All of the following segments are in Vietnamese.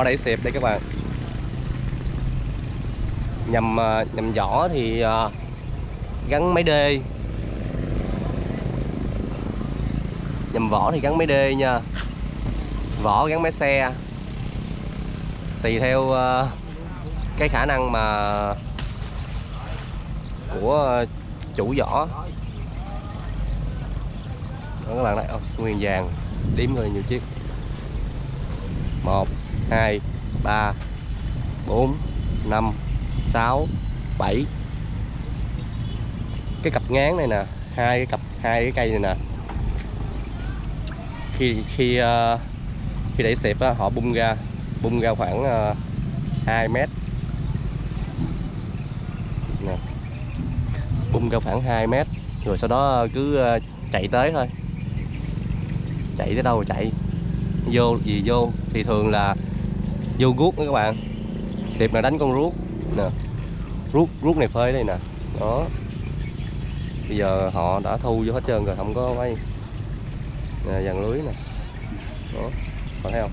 vỏ đẩy xẹp đây các bạn. Nhầm à, à, nhầm vỏ thì gắn máy đê nhầm vỏ thì gắn máy đê nha. Vỏ gắn máy xe. Tùy theo à, cái khả năng mà của chủ vỏ. Đó các bạn này oh, nguyên vàng. Đếm rồi nhiều chiếc. Một hai ba bốn năm sáu bảy. Cái cặp ngán này nè hai cái cặp hai cái cây này nè. Khi khi uh, khi đẩy xẹp á, họ bung ra bung ra khoảng ờ, uh, 2 mét. Nè. Bung ra khoảng 2 mét rồi sau đó ờ, cứ uh, chạy tới thôi. Chạy tới đâu chạy? Vô gì vô? Thì thường là vô guốc nữa các bạn. Xịp là đánh con ruốc. Nè, ruốc ruốc này phơi đây nè. Đó. Bây giờ họ đã thu vô hết trơn rồi, không có quay. Nè, dàn lưới nè. Đó còn thấy không?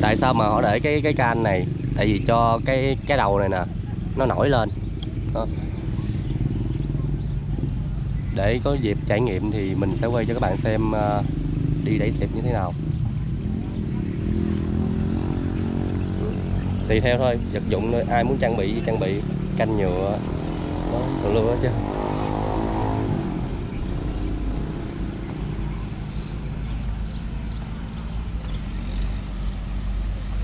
Tại sao mà họ để cái cái can này? Tại vì cho cái cái đầu này nè, nó nổi lên. Đó để có dịp trải nghiệm thì mình sẽ quay cho các bạn xem ờ, đi đẩy xịp như thế nào. Tùy theo thôi, vật dụng thôi, ai muốn trang bị gì trang bị, canh nhựa, đó còn lưu đó chứ.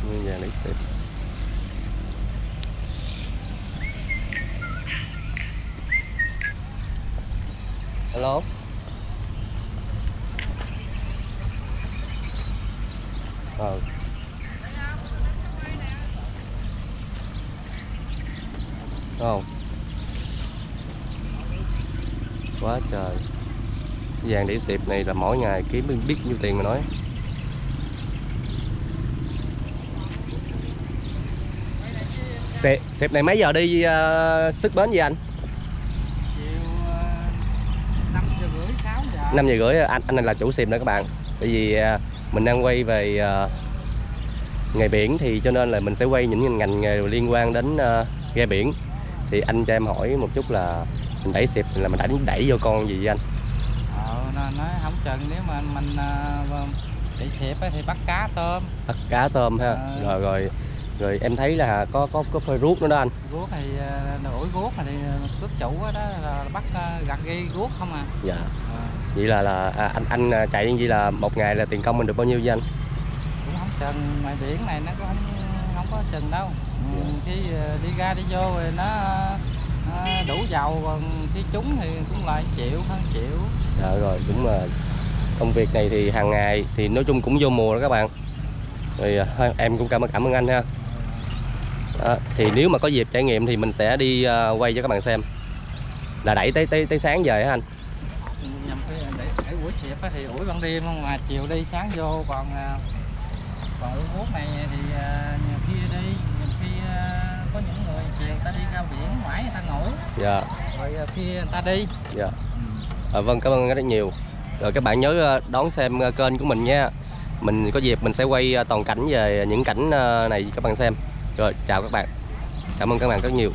Nguyên vàng lấy xẹp Hello. Ờ. Không? Quá trời. Vàng đĩa xịp này là mỗi ngày kiếm biết biết nhiêu tiền mà nói. xịp, này mấy giờ đi uh, sức bến gì anh? chiều năm giờ rưỡi sáu giờ 5 giờ rưỡi anh anh này là chủ xìm đó các bạn. Tại vì à, mình đang quay về à, nghề biển thì cho nên là mình sẽ quay những ngành nghề liên quan đến à, ghe biển. Thì anh cho em hỏi một chút là mình đẩy xịp là mình đánh đẩy vô con gì vậy anh? Ờ nó nói không chừng nếu mà mình xẹp á thì bắt cá tôm. Bắt cá tôm ha. Ờ. rồi rồi rồi em thấy là có có có phơi ruốc nữa đó anh. Guốc thì à, ủi guốc thì cướp chủ á đó là bắt à, gặt ghi guốc không à. Dạ. Ờ, vậy là là à, anh anh à, chạy như vậy là một ngày là tiền công mình được bao nhiêu vậy anh? Cũng không chừng ngoài biển này nó cũng không không có chừng đâu. Ừ, Dạ. khi à, đi ra đi vô rồi nó à, đủ dầu còn khi trúng thì cũng lại triệu hơn triệu Dạ rồi đúng là công việc này thì hàng ngày thì nói chung cũng vô mùa đó các bạn. Rồi à, thôi, em cũng cảm ơn cảm ơn anh ha đó, thì nếu mà có dịp trải nghiệm thì mình sẽ đi à, quay cho các bạn xem. Là đẩy tới tới tới sáng về hả anh? Nhằm cái để, để ủi xẹp á thì ủi ban đêm không mà chiều đi sáng vô còn à, còn ủi guốc này thì à, nhiều khi đi nhiều khi có những người chiều ta đi ra biển mãi người ta ngủ. Dạ. Rồi khi người ta đi. Dạ. À, vâng cảm ơn rất nhiều. Rồi các bạn nhớ đón xem kênh của mình nha. Mình có dịp mình sẽ quay toàn cảnh về những cảnh này cho các bạn xem rồi chào các bạn. Cảm ơn các bạn rất nhiều.